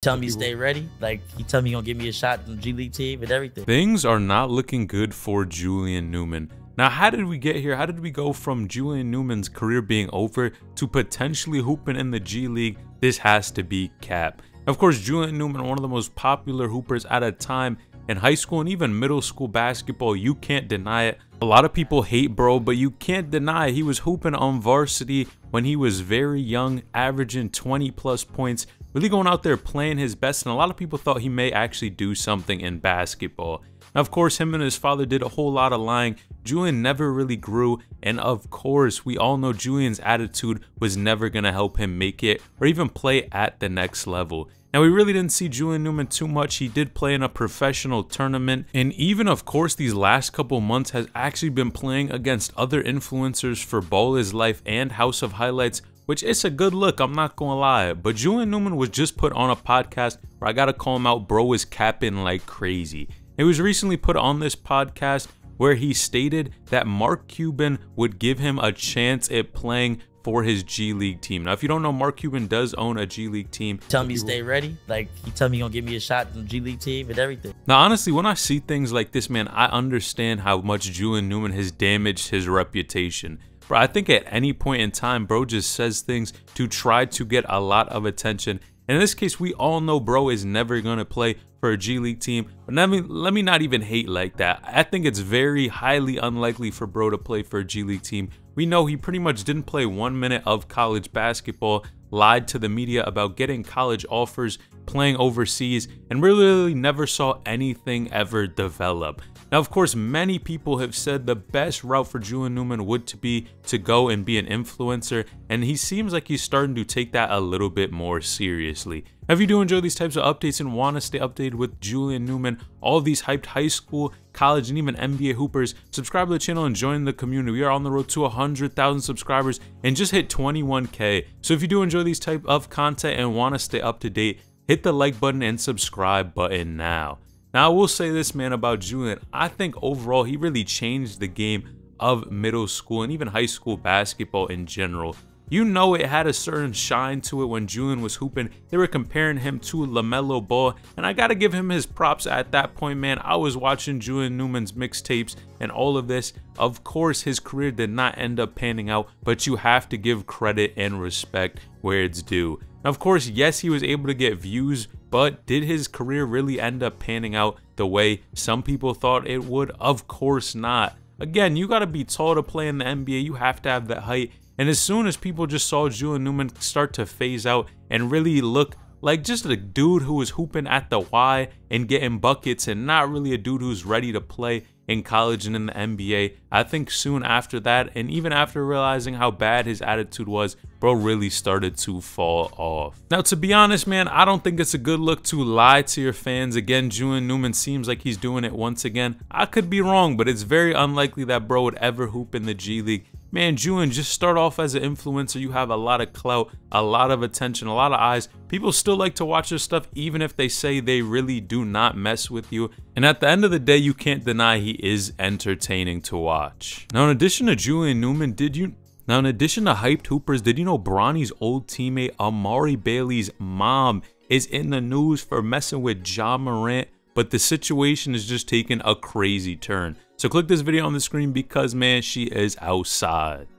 Tell me stay ready. Like he tell me he gonna give me a shot in the G League team and everything. Things are not looking good for Julian Newman. Now, how did we get here? How did we go from Julian Newman's career being over to potentially hooping in the G League? This has to be cap. Of course, Julian Newman, one of the most popular hoopers at a time in high school and even middle school basketball, you can't deny it. A lot of people hate bro, but you can't deny he was hooping on varsity when he was very young, averaging 20 plus points, really going out there playing his best, and a lot of people thought he may actually do something in basketball. Now, of course, him and his father did a whole lot of lying. Julian never really grew, and of course, we all know Julian's attitude was never going to help him make it or even play at the next level. Now, we really didn't see Julian Newman too much. He did play in a professional tournament, and even, of course, these last couple months has actually been playing against other influencers for Ball is Life and House of Highlights, which it's a good look, I'm not gonna lie. But Julian Newman was just put on a podcast where I gotta call him out, bro is capping like crazy. It was recently put on this podcast where he stated that Mark Cuban would give him a chance at playing for his G League team. Now, if you don't know, Mark Cuban does own a G League team. Tell me stay ready. Like he tell me he gonna give me a shot in the G League team and everything. Now, honestly, when I see things like this, man, I understand how much Julian Newman has damaged his reputation. But I think at any point in time, bro just says things to try to get a lot of attention. And in this case, we all know bro is never gonna play for a G League team. But let me let me not even hate like that. I think it's very highly unlikely for Bro to play for a G League team. We know he pretty much didn't play one minute of college basketball, lied to the media about getting college offers, playing overseas, and really never saw anything ever develop. Now, of course, many people have said the best route for Julian Newman would to be to go and be an influencer, and he seems like he's starting to take that a little bit more seriously. Now, if you do enjoy these types of updates and want to stay updated with Julian Newman, all these hyped high school, college, and even NBA hoopers, subscribe to the channel and join the community. We are on the road to 100,000 subscribers and just hit 21k. So if you do enjoy these type of content and want to stay up to date, hit the like button and subscribe button now. Now, I will say this, man, about Julian. I think overall, he really changed the game of middle school and even high school basketball in general. You know it had a certain shine to it when Julian was hooping. They were comparing him to LaMelo Ball, and I gotta give him his props at that point, man. I was watching Julian Newman's mixtapes and all of this. Of course, his career did not end up panning out, but you have to give credit and respect where it's due. Of course, yes, he was able to get views, but did his career really end up panning out the way some people thought it would? Of course not. Again, you got to be tall to play in the NBA. You have to have that height. And as soon as people just saw Julian Newman start to phase out and really look like just a dude who was hooping at the Y and getting buckets and not really a dude who's ready to play in college and in the NBA. I think soon after that, and even after realizing how bad his attitude was, bro really started to fall off. Now, to be honest, man, I don't think it's a good look to lie to your fans. Again, Julian Newman seems like he's doing it once again. I could be wrong, but it's very unlikely that bro would ever hoop in the G League man, Julian, just start off as an influencer. You have a lot of clout, a lot of attention, a lot of eyes. People still like to watch your stuff, even if they say they really do not mess with you. And at the end of the day, you can't deny he is entertaining to watch. Now, in addition to Julian Newman, did you now, in addition to hyped hoopers, did you know Bronny's old teammate Amari Bailey's mom is in the news for messing with Ja Morant? But the situation is just taking a crazy turn. So click this video on the screen because, man, she is outside.